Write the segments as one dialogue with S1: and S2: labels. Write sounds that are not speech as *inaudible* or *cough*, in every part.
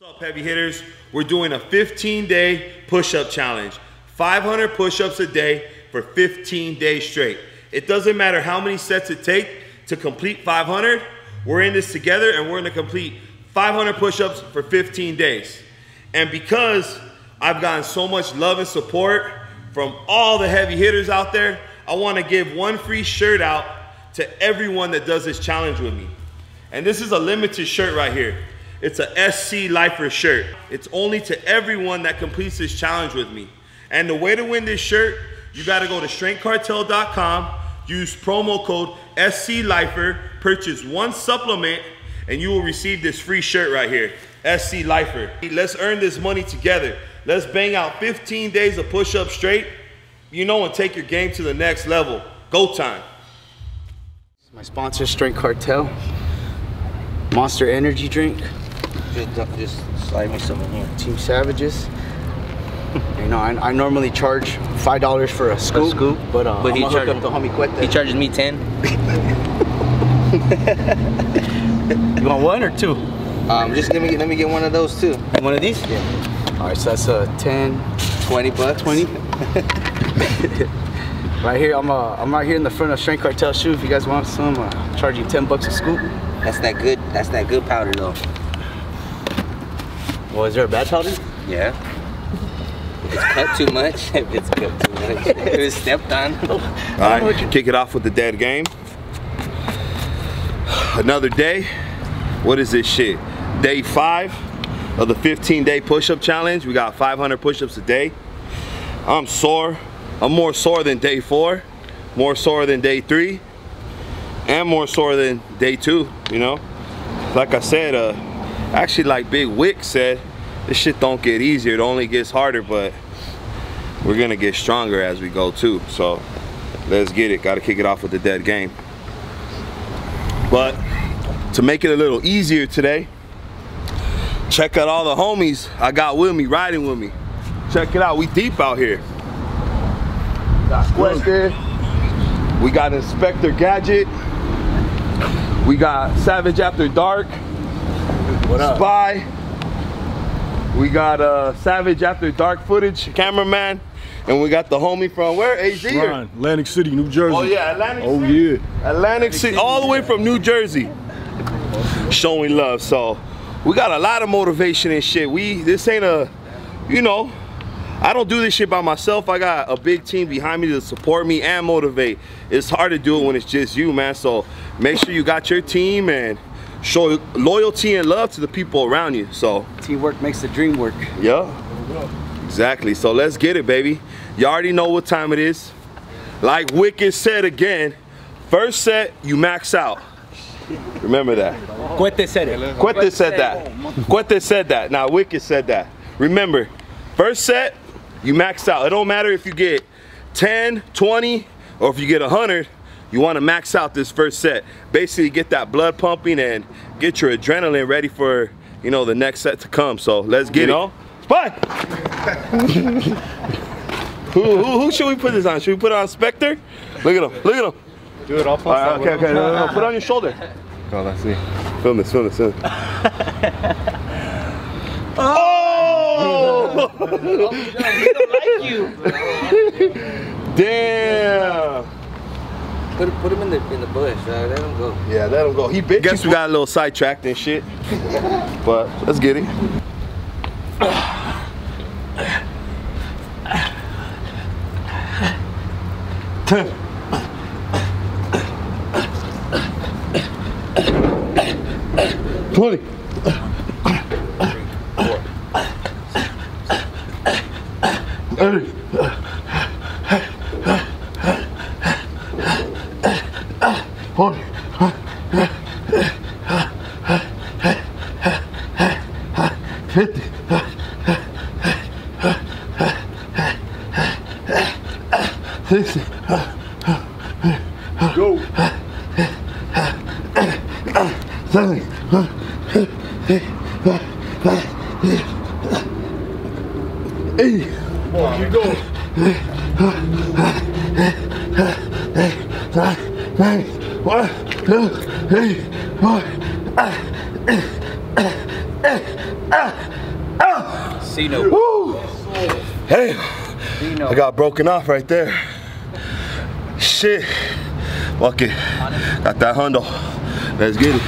S1: What's up, heavy hitters? We're doing a 15 day push up challenge. 500 push ups a day for 15 days straight. It doesn't matter how many sets it takes to complete 500. We're in this together and we're gonna complete 500 push ups for 15 days. And because I've gotten so much love and support from all the heavy hitters out there, I wanna give one free shirt out to everyone that does this challenge with me. And this is a limited shirt right here. It's a SC Lifer shirt. It's only to everyone that completes this challenge with me. And the way to win this shirt, you gotta go to strengthcartel.com, use promo code SC Lifer, purchase one supplement, and you will receive this free shirt right here, SC Lifer. Let's earn this money together. Let's bang out 15 days of push-ups straight, you know, and take your game to the next level. Go time.
S2: My sponsor, Strength Cartel. Monster Energy Drink.
S3: Just, just slide me some in here.
S2: Team Savages. you know, I, I, normally charge five dollars for a scoop,
S3: a scoop,
S2: but, uh,
S3: but
S2: he
S3: charges
S2: up the homie Cuete.
S3: He charges me ten. *laughs*
S2: you want one or two?
S3: Um, just let me let me get one of those too.
S2: One of these? Yeah. All right, so that's a uh, 10,
S3: 20 bucks.
S2: 20. *laughs* right here, I'm uh, I'm right here in the front of Strength Cartel Shu. If you guys want some, uh, charge you 10 bucks a scoop.
S3: That's that good. That's that good powder though.
S2: Well, is there a bad powder?
S3: Yeah. If it's cut too much, *laughs* if it's cut too much, if it's stepped on. *laughs*
S1: All right, kick it off with the dead game. Another day. What is this shit? Day five of the 15 day push-up challenge. We got 500 push-ups a day. I'm sore. I'm more sore than day four, more sore than day three, and more sore than day two, you know? Like I said, uh, actually like Big Wick said, this shit don't get easier, it only gets harder, but we're gonna get stronger as we go too. So let's get it, gotta kick it off with the dead game. But to make it a little easier today, check out all the homies I got with me, riding with me. Check it out, we deep out here. Got we got Inspector Gadget, we got Savage After Dark,
S4: what up?
S1: Spy, we got uh, Savage After Dark footage, cameraman, and we got the homie from where? AZ?
S4: Ron, Atlantic City, New Jersey.
S1: Oh yeah, Atlantic
S4: oh,
S1: City.
S4: yeah.
S1: Atlantic City, all the way from New Jersey. Showing love, so we got a lot of motivation and shit. We, this ain't a, you know, I don't do this shit by myself. I got a big team behind me to support me and motivate. It's hard to do it when it's just you, man. So make sure you got your team and show loyalty and love to the people around you. So
S2: teamwork makes the dream work.
S1: Yeah. Exactly. So let's get it, baby. You already know what time it is. Like Wicked said again, first set you max out. Remember that.
S2: Cuete said it.
S1: Cuete said that. Cuete said that. Now Wicked said that. Remember, first set you max out. It don't matter if you get 10, 20, or if you get 100, you want to max out this first set. Basically get that blood pumping and get your adrenaline ready for, you know, the next set to come. So let's get you know? it. Spy! *laughs* who, who, who should we put this on? Should we put it on Spectre? Look at him, look at him.
S4: Do it, I'll post
S1: right, Okay, okay, no, no, no, put it on your shoulder.
S4: Oh, let's see.
S1: Film this, film this, film this. *laughs* oh! oh! *laughs*
S3: oh he don't like you.
S1: Damn.
S3: Put, put him in the in the bush. Uh, let him go.
S1: Yeah, let him go. He bit Guess you. we got a little sidetracked and shit. *laughs* but let's get it. Twenty. Thirty. Forty. Fifty. Sixty. Go. Seventy. Eighty.
S4: Come on, keep going.
S1: Nine, nine, one, two, three, four.
S5: See no.
S1: Woo! Hey, I got broken off right there. Shit. Fuck it. Got that handle. Let's get it.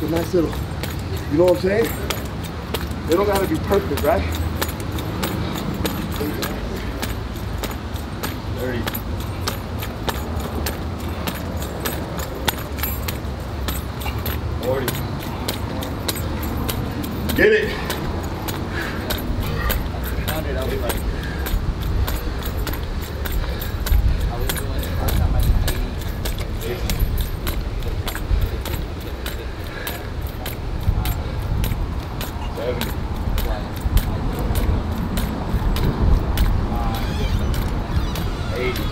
S4: A nice little, you know what I'm saying? It don't gotta be perfect, right? 30. Forty.
S1: Get it.
S4: Seventy. Eighty.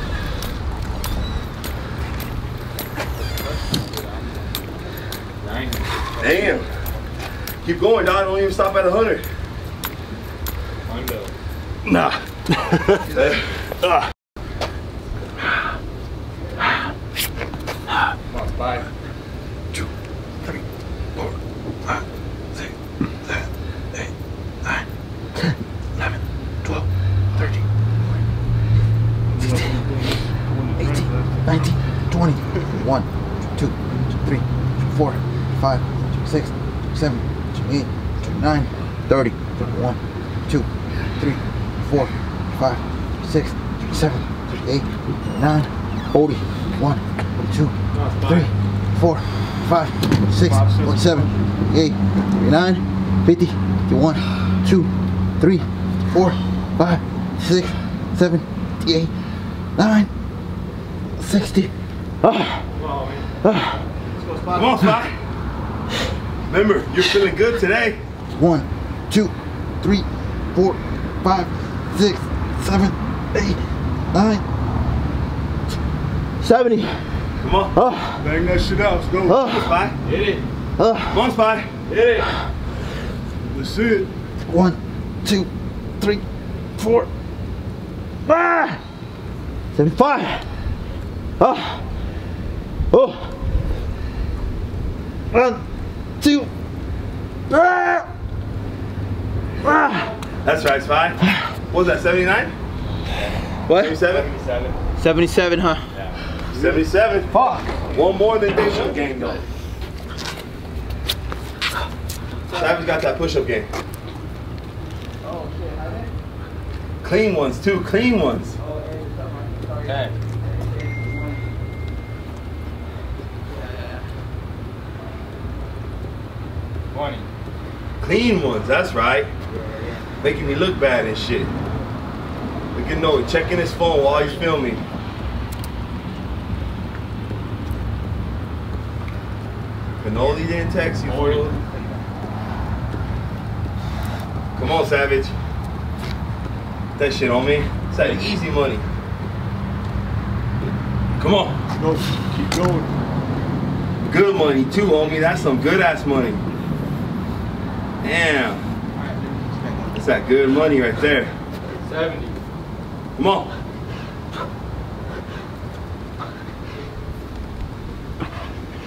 S4: Ninety.
S1: Damn. Keep going, dog. Don't even stop at 100.
S4: Hundo.
S1: Nah. Ah.
S4: Come on, five.
S6: Nineteen, twenty, one, two, three, four, five, six, seven, eight, nine, thirty, one, two, three, four, five, six, seven, eight, nine, forty, one, two, three, four, five, six, one, seven, eight, nine, fifty, one, two, three, four, five, six, seven, eight, nine, sixty. Ah, ah.
S1: Come on, Spot. Remember, you're feeling good today.
S6: One, two, three, four, five, six, seven, eight, nine, seventy.
S1: Come on.
S6: Ah,
S4: Bang that shit out. Let's go.
S6: ah,
S1: Spot.
S4: Hit it.
S6: ah.
S1: Come on, Spot.
S4: Hit it. Let's see it.
S6: One, two, three, four, ah, seventy-five. Ah, oh, one, two, ah, ah.
S1: That's right, Spot. What was that, 79?
S6: What?
S1: 77?
S4: Seven.
S6: 77, huh? Yeah.
S1: 77. Fuck. One more than day one game, though. Savage got that push-up game. Oh shit, have Clean ones, too. Clean ones.
S5: Okay.
S4: Twenty.
S1: Clean ones, that's right. Making me look bad and shit. Look at Noah checking his phone while he's filming. Cannoli didn't text you, fool. Come on, Savage. That shit on me. It's that easy money. Come on.
S4: Go. Keep going.
S1: Good money too, homie. That's some good ass money. Damn. That's that good money right there.
S4: Seventy.
S1: Come on.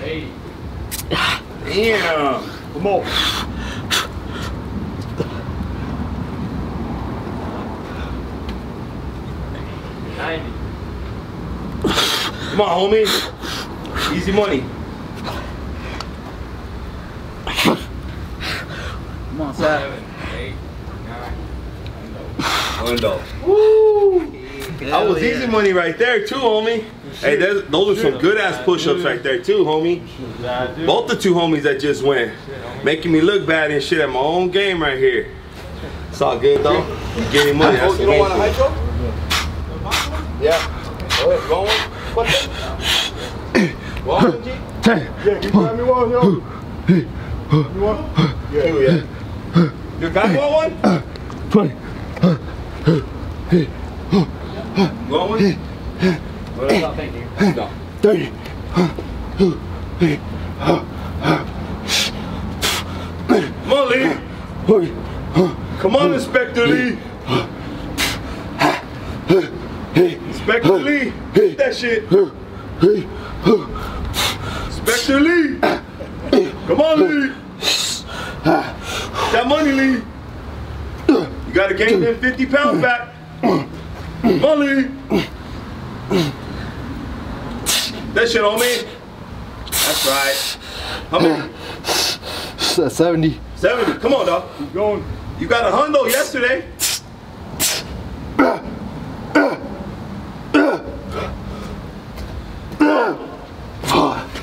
S4: Eighty.
S1: Damn.
S4: Come on. Ninety.
S1: Come on, homie. Easy money.
S6: Come on, Seth.
S4: Seven. Eight. Nine.
S1: Window. Woo! That was easy money right there too, homie. Hey, those are some good ass push-ups right there too, homie.
S4: Yeah,
S1: Both the two homies that just went, making me look bad and shit at my own game right here. It's all good though. You getting money. That's the main thing. Yeah. Oh, you want one? What the? Want one, G?
S4: Yeah, you grab me one, yo? You want? Yeah.
S1: Yeah. Guy want one?
S6: Twenty.
S1: Want one? What else?
S4: Thank you.
S1: No. Come on, Lee. Come on, Inspector Lee. Spectre Lee. Get that shit. Spectre Lee. Come on, Lee. That money, Lee. You gotta gain them 50 pounds back. Come on, Lee. That shit on me. That's right. How many?
S2: 70.
S1: 70. Come on, dog.
S4: Keep going.
S1: You got a hundo yesterday.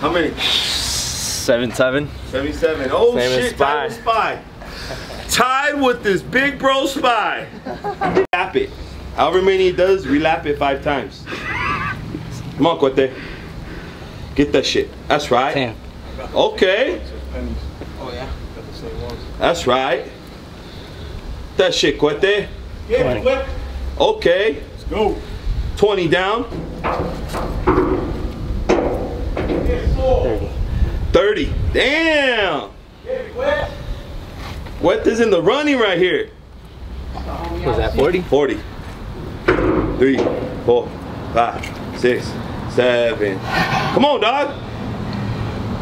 S1: How many?
S7: Seven seven.
S1: 77. Oh
S7: Same
S1: shit, tied with Spy. Tied with this big bro Spy. Lap it. However many he does, relap it five times. Come on, Cuete. Get that shit. That's right.
S3: Ten.
S1: Okay.
S3: Oh yeah.
S4: Got the same ones.
S1: That's right. That shit, Cuete.
S4: Get it.
S1: Okay.
S4: Let's go.
S1: 20 down.
S4: Get
S1: 30. Damn.
S4: Get it, quick.
S1: What is in the running right here?
S3: Was that 40?
S1: 40. Three, four, five, six, seven. Come on, dog.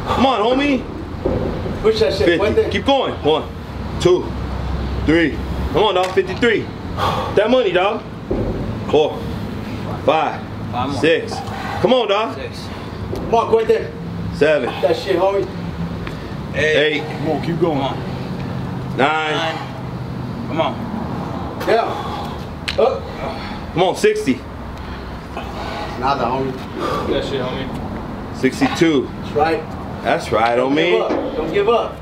S1: Come on, homie.
S2: Push that shit.
S1: 50. Keep going. One, two, three. Come on, dog. 53. That money, dog. Four, five,
S3: Five more.
S1: six. Come on, dog.
S3: Six.
S2: Come on, quit there.
S1: Seven,
S2: That shit, homie.
S1: eight,
S4: Come on, keep going.
S1: Nine.
S3: Nine. Come on.
S2: Yeah. Up.
S1: Come on, 60.
S2: Nada, homie.
S7: That shit, homie.
S1: 62.
S2: That's right.
S1: That's right,
S2: Don't give
S1: homie.
S2: up. Don't give up.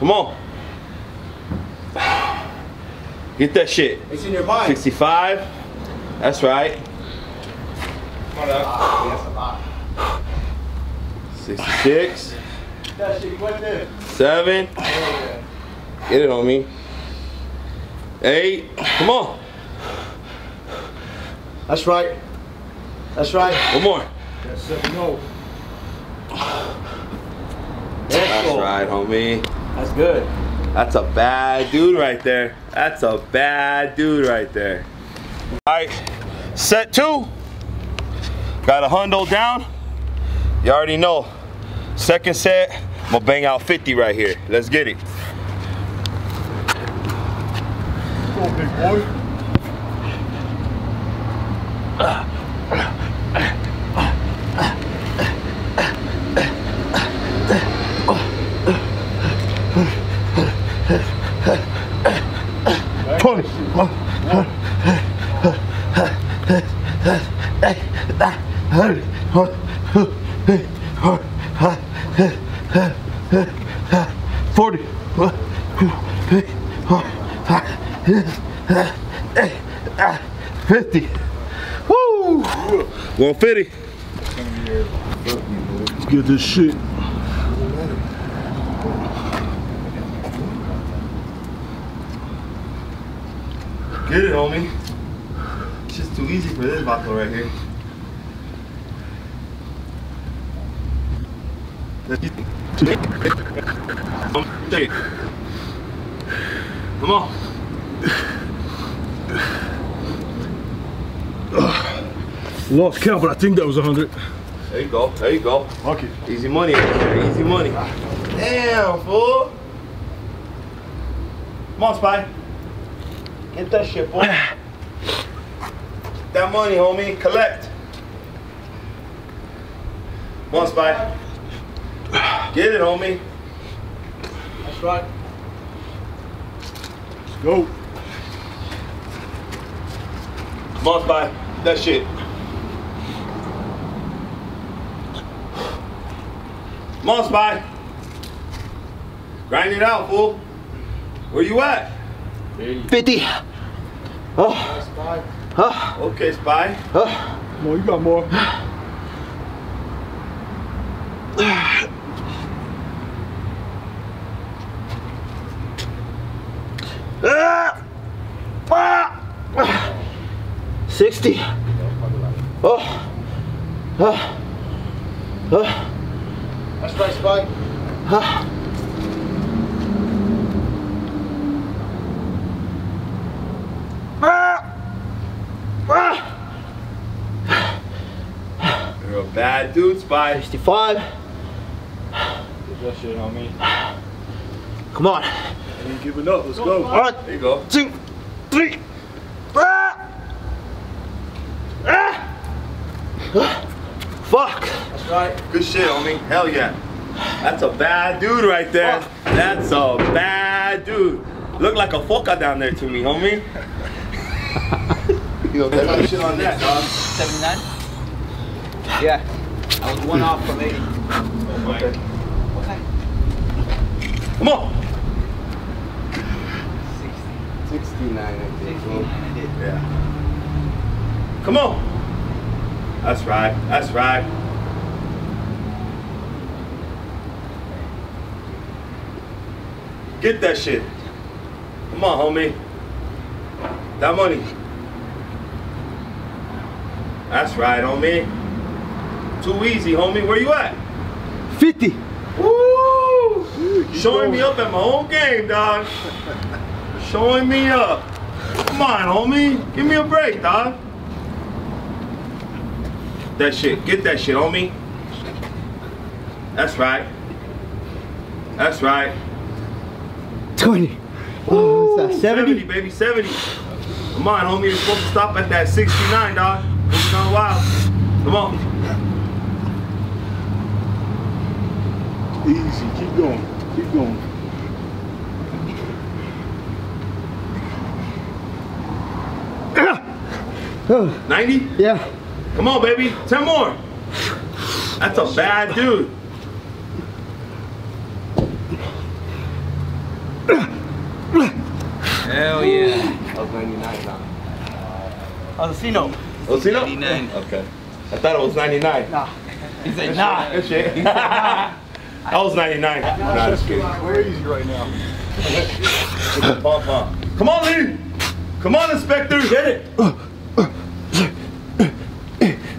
S1: Come on. Get that shit.
S2: It's in your mind.
S1: 65. That's right.
S2: That's a lot.
S1: 66.
S2: That shit, quit there.
S1: 7. Get it on me. 8. Come on.
S2: That's right. That's right.
S1: One more.
S4: That's seven, no.
S1: That's right, homie.
S2: That's good.
S1: That's a bad dude right there. That's a bad dude right there. All right, set two. Got a hundo down. You already know. Second set, I'm gonna bang out 50 right here. Let's get it.
S4: On, big boy. Hey, that hurt. 50. Woo!
S1: 150.
S4: Let's get this shit.
S1: Get it, homie. It's just too easy for this bottle right here. Come on. *sighs*
S4: Lost count, but I think that was a hundred.
S1: There you go. There you go.
S4: It.
S1: Easy money. Easy money. Ah. Damn, fool. Come on, Spy. Get that shit, boy. *sighs* that money, homie. Collect. Come on, Spy. Get it, homie.
S2: That's right.
S4: Let's go.
S1: Come on, Spy. That shit. Come on, Spy. Grind it out, fool. Where you at?
S2: 50. Oh, oh,
S1: Okay, Spy.
S2: oh.
S4: Come on, you got more. *sighs*
S2: 60. Oh. Oh. Oh. That's nice, bud. Oh. Ah.
S1: You're a bad dude, Spy.
S2: 65.
S7: Get that shit.
S2: Come on.
S4: I ain't giving up. Let's go.
S2: go. All right.
S1: There you go.
S2: Two, three. Fuck.
S1: That's right. Good shit, homie. Hell yeah. That's a bad dude right there. That's a bad dude. Look like a foca down there to me, homie. *laughs* you know, that shit on that, dog.
S3: 79? Yeah. I was one off from 80.
S1: Come on.
S3: 69, I think.
S1: Yeah. Come on. That's right. That's right. Get that shit. Come on, homie. That money. That's right, homie. Too easy, homie. Where you at?
S2: 50.
S1: Woo! Showing me up at my own game, dog. Showing me up. Come on, homie. Give me a break, dog. That shit. Get that shit, on me. That's right. That's right.
S2: 20. Oh, is that 70?
S1: baby, 70. Come on, homie. You're supposed to stop at that 69, dog. Moving on wild. Come on.
S4: Easy. Keep going. Keep going.
S1: 90?
S2: yeah.
S1: Come on, baby. 10 more. That's a bad dude.
S3: Hell yeah.
S2: That was 99 now.
S3: Alcino.
S1: Oh, see no?
S3: 99.
S1: Okay. I thought it was 99.
S2: Nah.
S3: He said, nah. *laughs*
S1: Good shit. *laughs* I was 99. Nah, just kidding.
S4: Crazy right now.
S1: Pump, *laughs* pump. Come on, Lee. Come on, Inspector. Get it.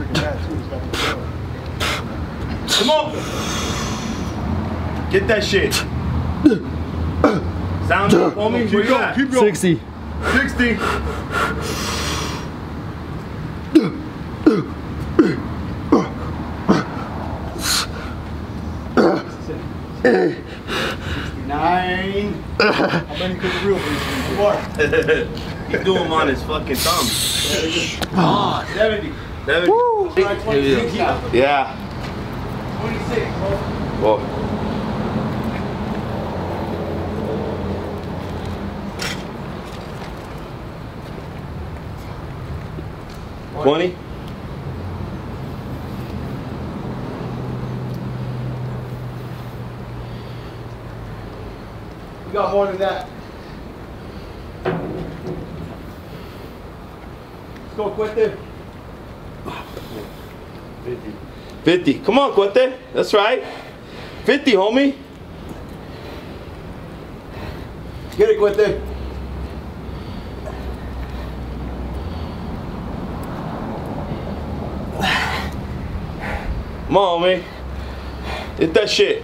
S4: drinking that too. It's got to go.
S1: Come on. Get that shit. Sound up, homie. Where
S4: Keep going. Keep going.
S2: 60.
S1: 60.
S2: Nine.
S4: How many could the real be? *laughs*
S1: He's doing him on his fucking thumb. Ah, 70. 70. Yeah.
S2: 26.
S1: Whoa. Twenty.
S2: You got more than that. Let's go, Quinte.
S1: 50. Come on, Cuete. That's right. 50, homie. Get it, Cuete. Come on, homie. Hit that shit.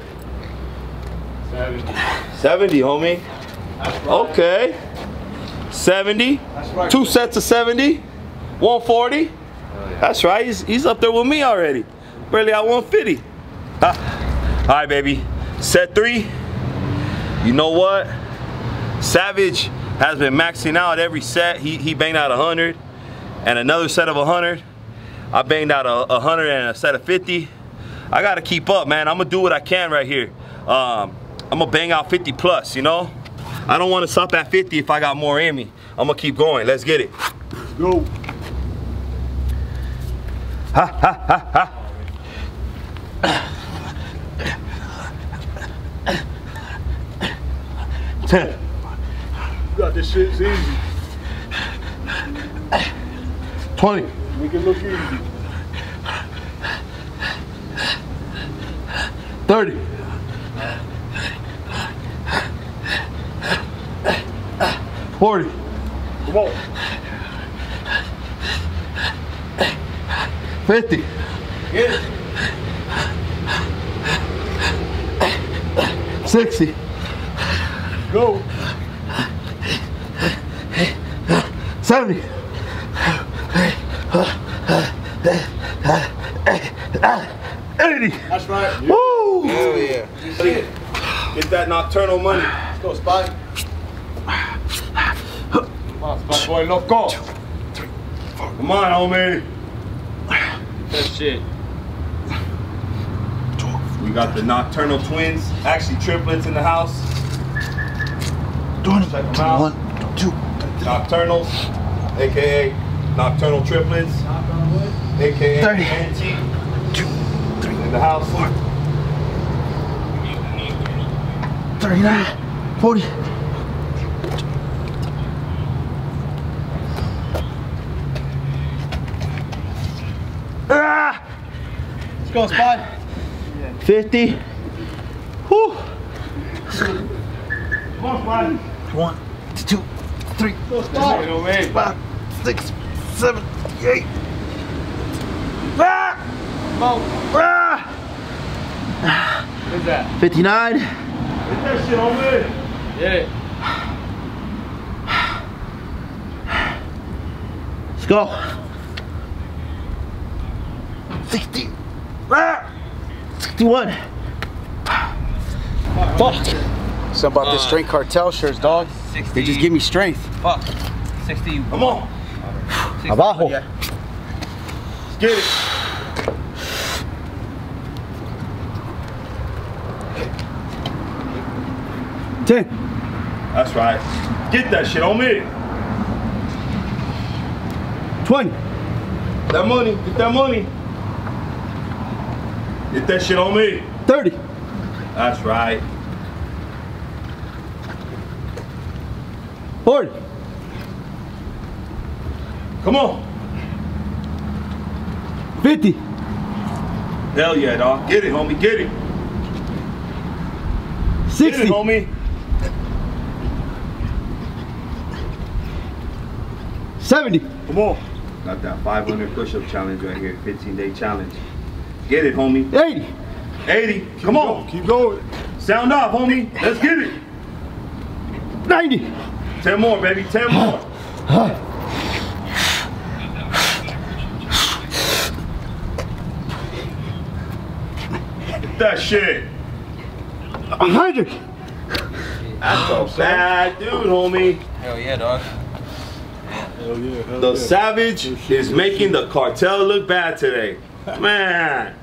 S7: 70.
S1: 70, homie. Okay. 70.
S2: right.
S1: Two sets of 70. 140. That's right. He's, he's up there with me already. Barely at 150. Ah. All right, baby. Set three. You know what? Savage has been maxing out every set. He, he banged out 100 and another set of 100. I banged out a, 100 and a set of 50. I gotta keep up, man. I'm gonna do what I can right here. Um, I'm gonna bang out 50 plus, you know? I don't wanna stop at 50 if I got more in me. I'm gonna keep going. Let's get it.
S4: Let's go. You got this shit. It's easy.
S1: 20.
S4: Make it look easy. 30. Forty. Come on. Fifty.
S1: Get it.
S4: Sixty. Go. Seventy. Eighty.
S1: That's right.
S4: Woo!
S3: Hell yeah.
S1: Get that nocturnal money.
S4: Let's go, Spy.
S7: Come on, Spot Boy, let's.
S1: Come on, homie.
S7: That shit.
S1: We got the Nocturnal Twins, actually triplets in the house. Check them out.
S4: One, two, three.
S1: Nocturnals, aka Nocturnal Triplets, aka 30.
S4: Two, three,
S1: in the house.
S4: 39, 40. Go, Spot. 50. Whew.
S1: Come on, Spotty.
S4: One, two, three, four,
S7: You know me.
S4: five, six, seven, eight. Ah! Ah!
S7: What's that?
S4: 59.
S1: Get that shit, homie.
S7: Get it.
S4: Let's go. 60. Ah! 61. Fuck.
S2: Something about this strength cartel shirts, dog.
S3: 60.
S2: They just give me strength.
S3: Fuck. 60.
S1: Come on.
S3: 60
S4: Abajo.
S3: Yeah.
S1: Let's get it.
S4: Ten.
S1: That's right. Get that shit on me.
S4: 20.
S1: That money. Get that money. Get that shit on me.
S4: 30.
S1: That's right.
S4: 40.
S1: Come on.
S4: 50.
S1: Hell yeah, dog. Get it, homie. Get it. Get
S4: 60.
S1: it, homie.
S4: 70.
S1: Come on. Got that 500 push-up challenge right here. 15-day challenge. Get it, homie.
S4: 80.
S1: 80. Come on.
S4: Keep going.
S1: Sound off, homie. Let's get it.
S4: 90.
S1: 10 more, baby. 10 more. Get that shit.
S4: 100.
S1: That's a bad dude, homie.
S3: Hell yeah, dog.
S4: Hell yeah. Hell
S1: The Savage is making the cartel look bad today. Man.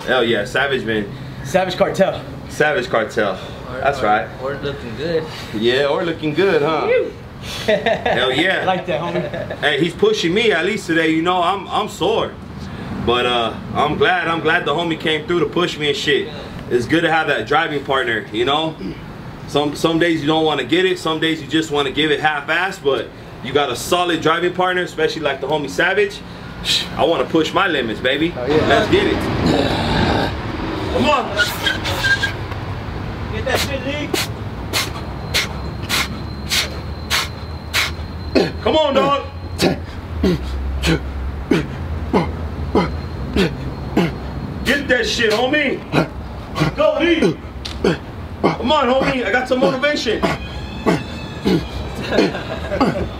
S1: Hell yeah, Savage man.
S2: Savage Cartel.
S1: Savage cartel. That's right.
S3: We're looking good.
S1: Yeah, or looking good, huh? Hell yeah.
S2: like that, homie.
S1: hey, he's pushing me at least today. You know, I'm I'm sore, but uh, I'm glad. I'm glad the homie came through to push me and shit. It's good to have that driving partner. You know, some some days you don't want to get it. Some days you just want to give it half-ass. But you got a solid driving partner, especially like the homie Savage. I want to push my limits, baby. Oh, Let's get it. Come on. Get that shit, Lee. Come on, dog. Get that shit, homie. Go, Lee. Come on, homie. I got some motivation. *laughs*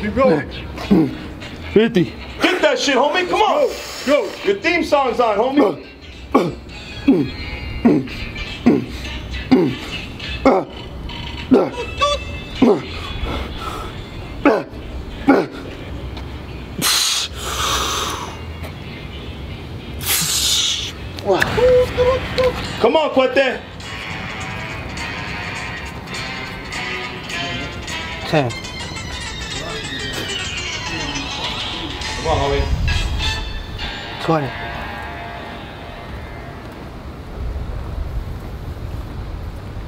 S4: keep going. 50.
S1: Get that shit, homie. Come on.
S4: Go.
S1: Your theme song's on, homie. Come on, Cuete.
S2: 10.
S1: Come on, homie.
S2: 20.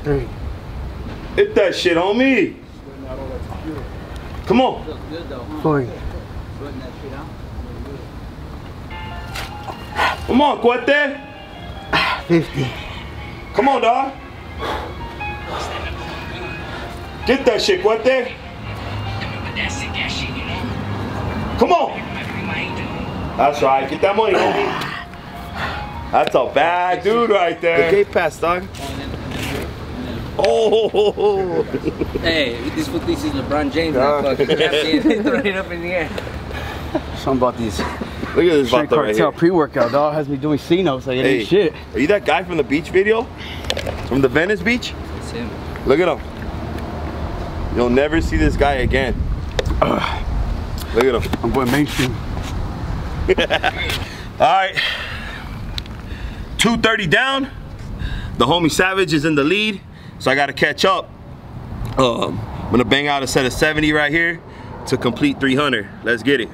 S2: Three.
S1: Hit that shit on me. Come on.
S2: Forty.
S1: Come on, Cuete.
S2: Fifty.
S1: Come on, dog. Get that shit, Cuete. That's right. Get that money, homie. That's a bad dude right there.
S2: The Gate pass, dog.
S1: Oh,
S3: Hey, this fool thinks he's LeBron James.
S2: Yeah.
S3: That. *laughs* Throwing it up in the air.
S2: Something about these
S1: look at this
S2: straight
S1: vato right
S2: cartel pre-workout, dog. Has me doing C-notes like it
S1: Hey,
S2: ain't shit.
S1: are you that guy from the beach video? From the Venice beach?
S3: That's him.
S1: Look at him. You'll never see this guy again. Look at him.
S2: I'm going mainstream. *laughs*
S1: All right, 230 down. The homie Savage is in the lead, so I gotta catch up. Um, I'm gonna bang out a set of 70 right here to complete 300. Let's get it.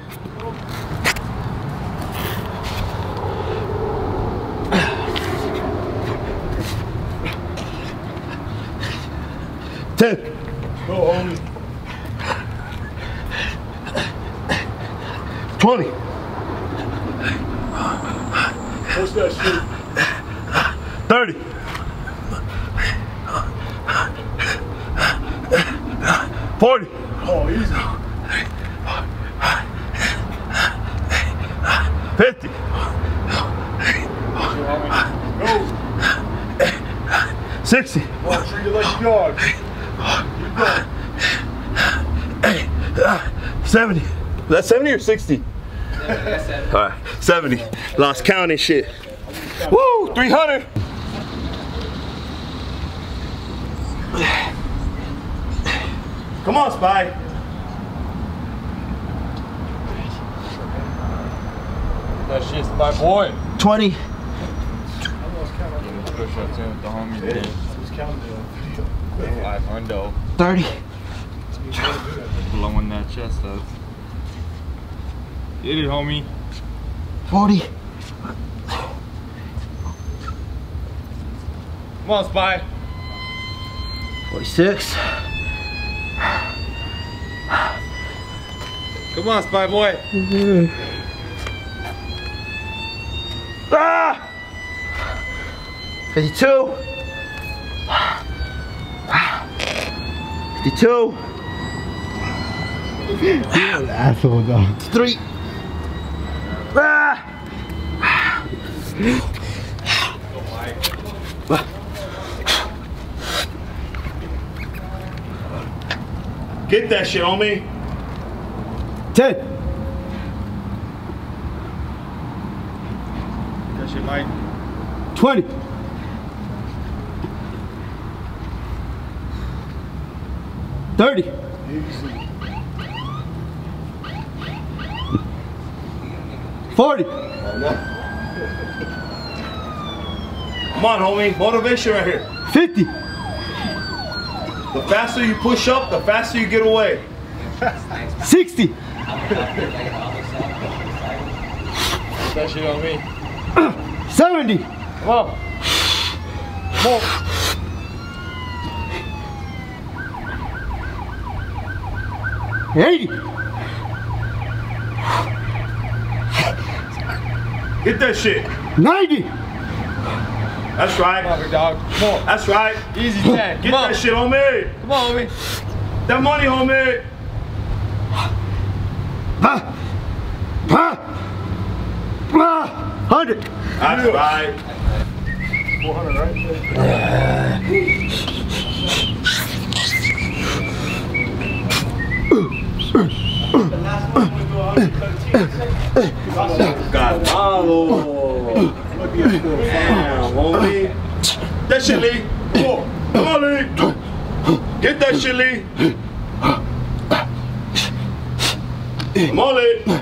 S1: Ten.
S4: Go, homie.
S1: 20.
S4: What's that shit?
S1: 30. Forty.
S4: Oh, easy. Fifty. Sixty.
S1: 70. 70 or 60? 70. All right, 70. Lost count and shit. Woo, 300. Come on, Spy.
S7: That shit's my boy.
S2: 20.
S7: Push ups in with the homie. Yeah.
S4: Just count it on video.
S7: Five hundo.
S2: 30.
S7: Blowing that chest up. Get it, homie.
S2: 40.
S7: Come on, Spy.
S2: 46.
S7: Come on, Spy boy.
S2: Ah! 52. 52. Asshole dog. Three. Ah!
S1: Get that shit on me.
S2: 10.
S7: That shit, Mike.
S2: 20. Thirty. Forty.
S1: Come on, homie. Motivation right here.
S2: Fifty.
S1: The faster you push up, the faster you get away.
S2: Sixty.
S7: That shit on me.
S2: Seventy.
S7: Come on. Come on.
S2: Eighty.
S1: Get that shit.
S2: Ninety.
S1: That's right.
S7: Come on, big dog. Come on.
S1: That's right.
S7: Easy 10.
S1: Get
S7: on.
S1: that shit on me.
S7: Come on, homie.
S1: That money, homie.
S2: Ah. Ah. Ah. Hundred.
S1: That's right.
S4: 400, right?
S1: Damn, homie. That shit, Lee. Come on, Lee. Get that shit, Lee. Come on, Lee.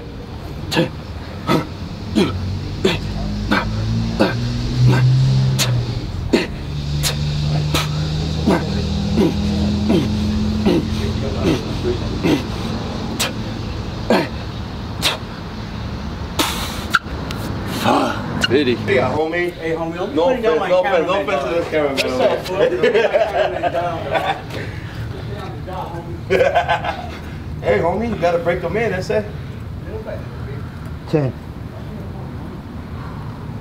S1: Hey, homie.
S2: Hey, homie, don't
S1: No
S2: put down
S1: offense,
S2: my
S1: no offense, no
S2: cameraman,
S1: offense to
S2: dog.
S1: this cameraman. *laughs* hey, homie, you gotta break them in. That's it.
S2: 10.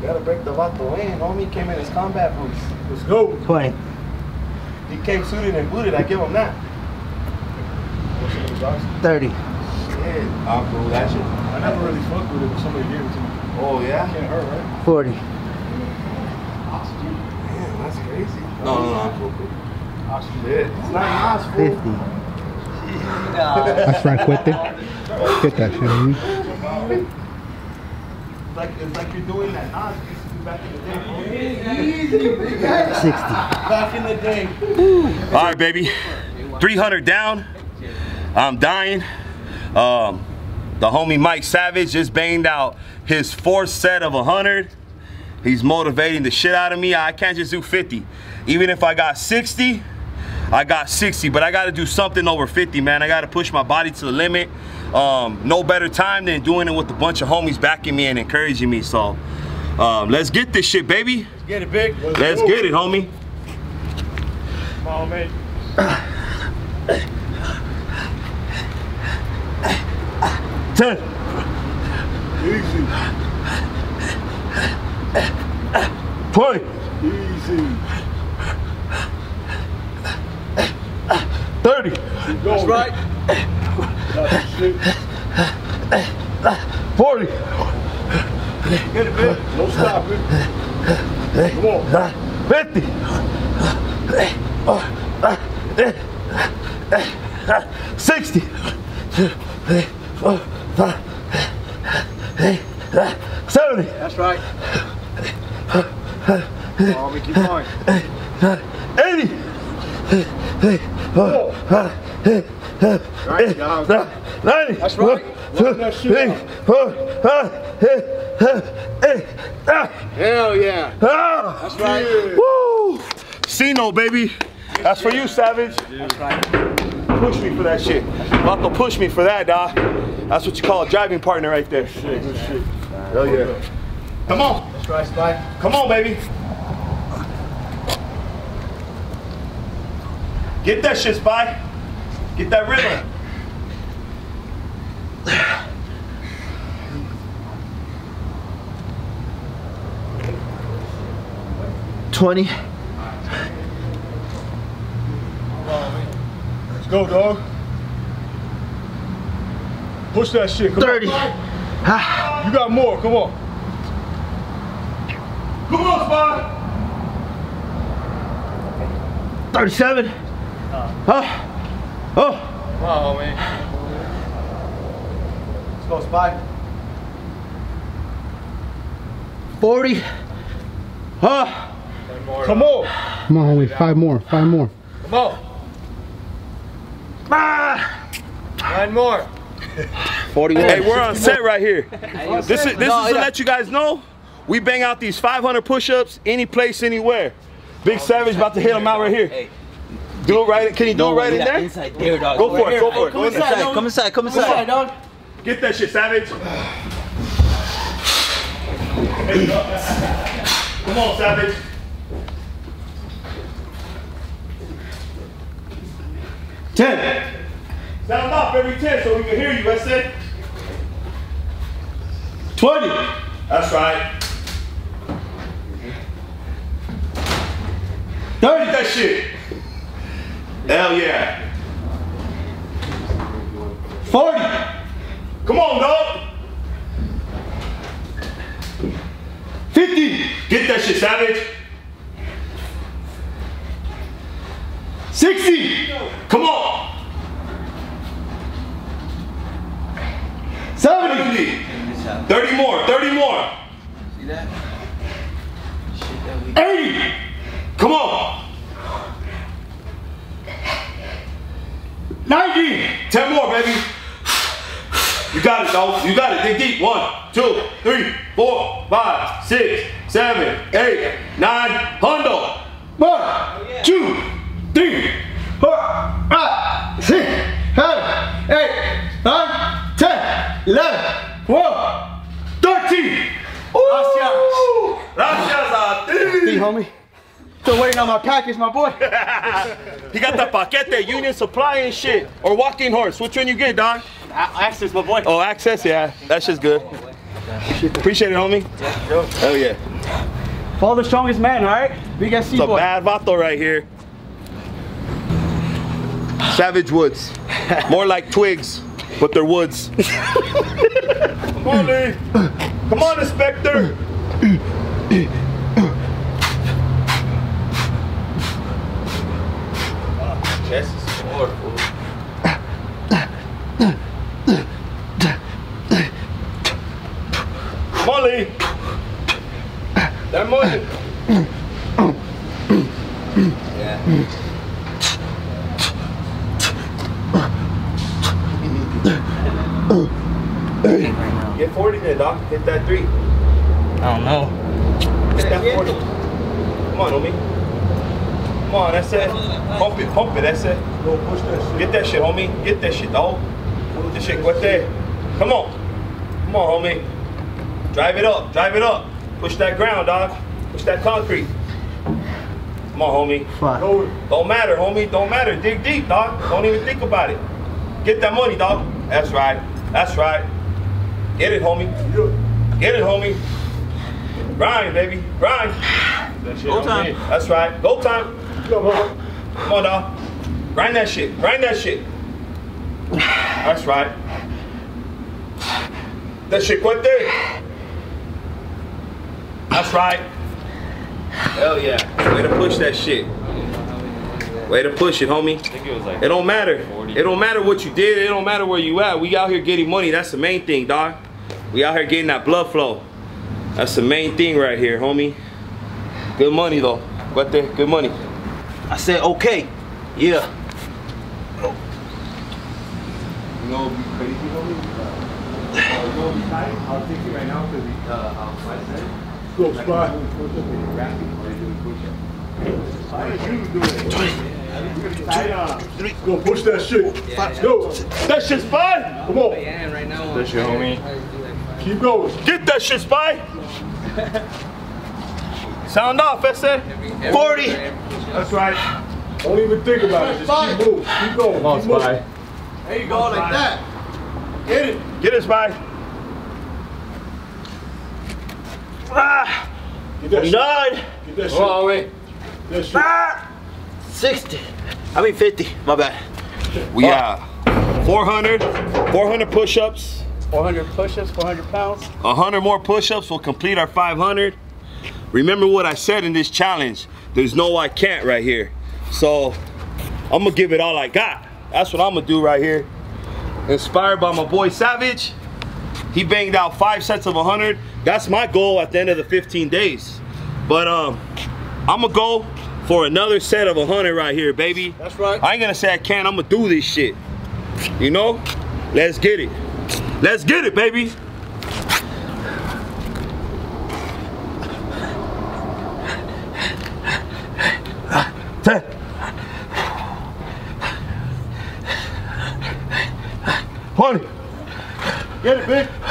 S1: You gotta break the vato in. Homie came in his combat boots.
S4: Let's go.
S2: 20.
S1: He came suited and booted. I give him that.
S2: 30.
S1: Yeah, I'll do that shit.
S4: I never really fucked with it, but somebody gave it to me.
S1: Oh yeah.
S4: Can't hurt, right?
S2: 40.
S1: Damn, that's crazy. No, no, no. I'm cool, cool.
S4: Oxygen.
S1: It's not nice, fool.
S2: 50. *laughs*
S6: That's right, cuete. Get that shit, homie.
S1: It's like it's like you're doing that Nas used to do back in the day.
S2: 60.
S1: Back in the day. All right, baby. 300 down. I'm dying. Um, the homie Mike Savage just banged out his fourth set of 100. He's motivating the shit out of me. I can't just do 50. Even if I got 60, I got 60, but I got to do something over 50, man. I got to push my body to the limit. Um, no better time than doing it with a bunch of homies backing me and encouraging me. So um, let's get this shit, baby.
S7: Let's Get it big.
S1: Let's get it, homie.
S7: Come on, mate.
S1: Ten.
S4: Easy.
S1: Twenty.
S4: Easy.
S1: Thirty.
S4: That's right. That's.
S1: Forty.
S4: Get it, man. Don't stop it. Come on.
S1: Fifty. Sixty. Seventy.
S4: That's right. Oh, we keep going.
S1: Eighty.
S4: Right, down.
S1: Ninety.
S4: That's right. Run that shit out. Hell yeah.
S1: That's
S4: right.
S1: Woo! Sino, baby. That's for you, Savage. That's right. Push me for that shit. To push me for that, dog. That's what you call a driving partner right there.
S4: Shit, good shit.
S1: Hell yeah. Come on.
S4: That's right, Spike.
S1: Come on, baby. Get that shit, Spy. Get that rhythm.
S2: Twenty.
S4: Let's go, dog. Push that shit. Come
S2: Thirty.
S4: On. You got more. Come on.
S1: Come on, Spy.
S2: Thirty-seven. Oh. Oh.
S7: Come on, homie.
S4: Let's go, Spike.
S2: Forty. Oh.
S7: More.
S4: Come on.
S6: Come on, homie. Five more. Five more.
S7: Come on.
S2: Ah.
S7: Nine more.
S2: 41.
S1: Hey, we're on set right here. This is this
S2: No,
S1: is to let you guys know. We bang out these 500 push-ups any place, anywhere. Big Savage about to hit them out right here.
S3: Hey.
S1: Do it right. Can you do it right in there?
S3: Inside there, dog.
S1: Go for it. Go for it.
S2: Come inside. Come inside. Come inside, dog.
S1: Get that shit, Savage. Come on, Savage.
S2: Ten.
S1: Sound off every 10 so we can hear you. That's it.
S2: Twenty.
S1: That's right.
S2: Thirty.
S1: That shit. Hell yeah.
S2: Forty.
S1: Come on, dog.
S2: 50.
S1: Get that shit, Savage.
S2: 60.
S1: Come on.
S2: 70.
S1: 70. 30 more. 30 more.
S3: See that? Shit that we
S1: 80. Come on. 90. 10 more, baby. You got it, dog. You got it. Dig deep. One, two, three, four, five, six, seven, eight, nine. Hundo.
S2: One, two, three, four, five, six, seven, eight, nine, ten, eleven, twelve, thirteen. Ooh. ready, homie. Still waiting on my package, my boy. *laughs*
S1: He got the paquete, Union Supply and shit. Or Walking Horse. Which one you get, dog?
S2: Access, my boy.
S1: Oh, Access, yeah. That's just good. Appreciate it, homie. Hell yeah.
S2: Follow the strongest man, all right? Big SC
S1: It's a
S2: boy.
S1: bad vato right here. Savage Woods. *laughs* More like twigs, but they're woods. *laughs* Come on, Lee. Come on, Inspector. Chest is powerful. Come on, Lee. That money. Get 40 there, Doc. Hit that three.
S3: I don't know.
S1: Hit that 40. Come on, homie. Come on, that's it. Pump it, pump it, that's it.
S4: Go push that shit.
S1: Get that shit, homie. Get that shit, dog. Get this shit, what there? Come on. Come on, homie. Drive it up, drive it up. Push that ground, dog. Push that concrete. Come on, homie.
S4: Go it.
S1: Don't matter, homie. Don't matter. Dig deep, dog. Don't even think about it. Get that money, dog. That's right. That's right. Get it, homie. Get it, homie. Grind, baby. Grind.
S7: Go time.
S1: That's right. Go time.
S4: Come on.
S1: Come on, dog. Grind that shit. Grind that shit. That's right. That shit quit there. That's right. Hell yeah. Way to push that shit. Way to push it, homie. It don't matter. It don't matter what you did. It don't matter where you at. We out here getting money. That's the main thing, dog. We out here getting that blood flow. That's the main thing right here, homie. Good money though. What there? Good money.
S2: I said, okay. Yeah.
S1: You know what'd be crazy, homie? Uh, you know what'd be tight? I was thinking right now because uh, how Spy said.
S4: Go,
S1: like,
S4: Spy.
S1: doing push-ups and they're rapping while they're doing push-ups.
S4: I ain't you doing it. Go push that shit. Go.
S1: That shit, Spy!
S4: Come on.
S3: Yeah, right now.
S7: That's your homie.
S4: Keep going.
S1: Get that shit, Spy! *laughs* Sound off, I said. 40! That's right.
S4: Don't even think about it. Just keep moving. Keep going.
S7: Come on,
S4: keep moving.
S7: Spy.
S4: There you go, like that. Get it.
S1: Get it, Spy. Ah!
S4: Get that shit.
S1: Nine!
S4: Get that shit.
S7: Come on, homie.
S4: That shit.
S1: Ah!
S2: 60. I mean 50. My bad.
S1: We got 400, 400 push-ups.
S2: 400 push-ups, 400 pounds.
S1: 100 more push-ups will complete our 500. Remember what I said in this challenge. There's no I can't right here. So I'm gonna give it all I got. That's what I'm gonna do right here. Inspired by my boy Savage. He banged out five sets of 100. That's my goal at the end of the 15 days. But um, I'm gonna go for another set of 100 right here, baby.
S2: That's right.
S1: I ain't gonna say I can't. I'm gonna do this shit. You know? Let's get it. Let's get it, baby. Ten. Twenty. Get it, big.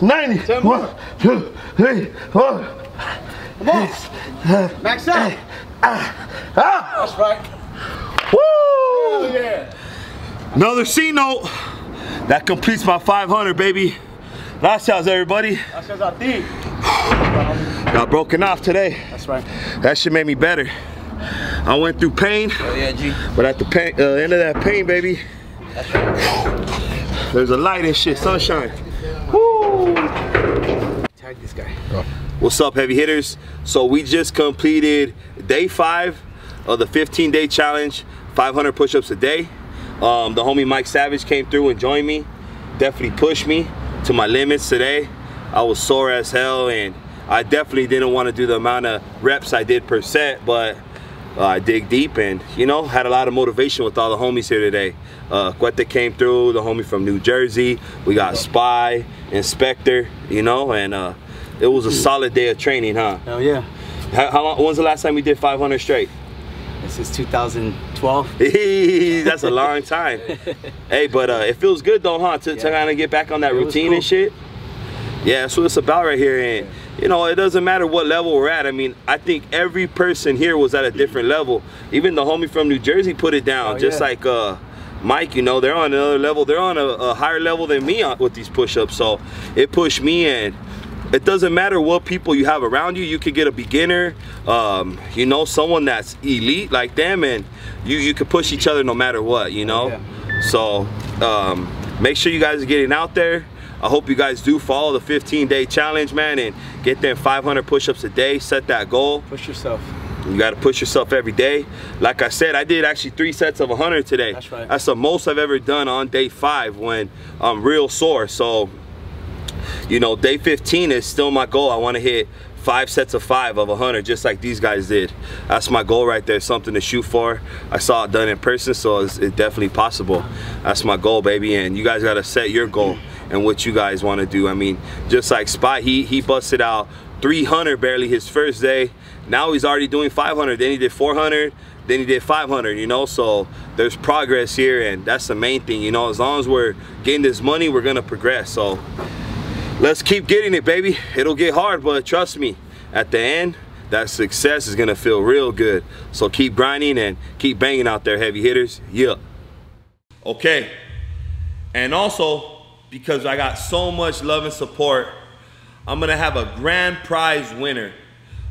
S1: 90.
S2: Ten
S1: One, more. two, three, four. Come on.
S2: Max out.
S1: Ah, ah.
S2: That's right.
S1: Woo!
S2: Yeah.
S1: Another C note. That completes my 500, baby. Last shots, everybody.
S2: Last shots, I think.
S1: Got broken off today.
S2: That's right.
S1: That shit made me better. I went through pain.
S3: Oh, yeah, G.
S1: But at the pain, uh, end of that pain, baby, right. there's a light and shit, sunshine.
S2: This guy.
S1: What's up, heavy hitters? So we just completed day five of the 15 day challenge, 500 push-ups a day. Um, the homie Mike Savage came through and joined me. Definitely pushed me to my limits today. I was sore as hell and I definitely didn't want to do the amount of reps I did per set, but uh, I dig deep and, you know, had a lot of motivation with all the homies here today. Uh, Cuete came through, the homie from New Jersey. We got Spy, Inspector, you know, and uh, it was a solid day of training, huh?
S2: Hell yeah.
S1: How, how long, when's the last time you did 500 straight?
S2: This is 2012. *laughs*
S1: That's a long time. *laughs* hey, but uh, it feels good though, huh? To, to kind of get back on that
S2: It
S1: routine
S2: cool.
S1: and shit. Yeah, that's what it's about right here. And you know, it doesn't matter what level we're at. I mean, I think every person here was at a different level. Even the homie from New Jersey put it down,
S2: Oh,
S1: just
S2: yeah.
S1: like uh, Mike. You know, they're on another level. They're on a, a higher level than me on, with these push-ups. So it pushed me and. It doesn't matter what people you have around you. You could get a beginner, um, you know, someone that's elite like them, and you you could push each other no matter what, you know.
S2: Yeah.
S1: So um, make sure you guys are getting out there. I hope you guys do follow the 15 day challenge, man, and get them 500 push-ups a day. Set that goal.
S2: Push yourself.
S1: You got to push yourself every day. Like I said, I did actually three sets of 100 today.
S2: That's right.
S1: That's the most I've ever done on day five when I'm real sore. So, you know, day 15 is still my goal. I want to hit five sets of five of 100, just like these guys did. That's my goal right there, something to shoot for. I saw it done in person, so it's, it's definitely possible. That's my goal, baby. And you guys got to set your goal and what you guys want to do. I mean, just like Spot, he, he busted out 300 barely his first day. Now he's already doing 500. Then he did 400. Then he did 500, you know? So there's progress here, and that's the main thing, you know? As long as we're getting this money, we're going to progress. So let's keep getting it, baby. It'll get hard, but trust me, at the end, that success is gonna feel real good. So keep grinding and keep banging out there, heavy hitters. Yeah. Okay. And also, because I got so much love and support, I'm gonna have a grand prize winner.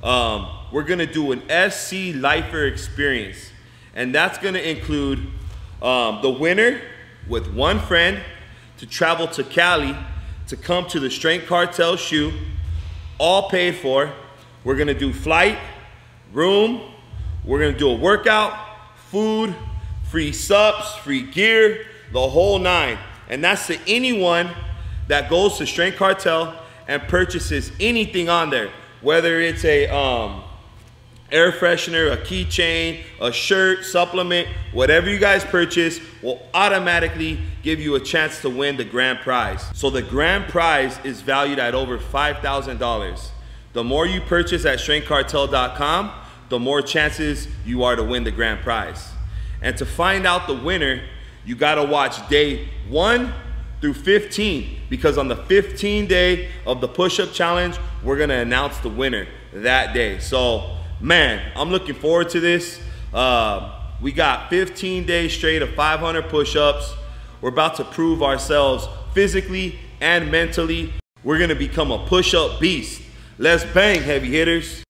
S1: Um, we're gonna do an SC Lifer experience, and that's gonna include um, the winner with one friend to travel to Cali to come to the Strength Cartel Shu, all paid for. We're gonna do flight, room, we're gonna do a workout, food, free subs, free gear, the whole nine. And that's to anyone that goes to Strength Cartel and purchases anything on there, whether it's a um, air freshener, a keychain, a shirt, supplement, whatever you guys purchase will automatically give you a chance to win the grand prize. So the grand prize is valued at over $5,000. The more you purchase at strengthcartel.com, the more chances you are to win the grand prize. And to find out the winner, you gotta watch day one through 15 because on the 15 day of the push-up challenge, we're gonna announce the winner that day. So, man, I'm looking forward to this. Uh, we got 15 days straight of 500 push-ups. We're about to prove ourselves physically and mentally. We're gonna become a push-up beast. Let's bang, heavy hitters.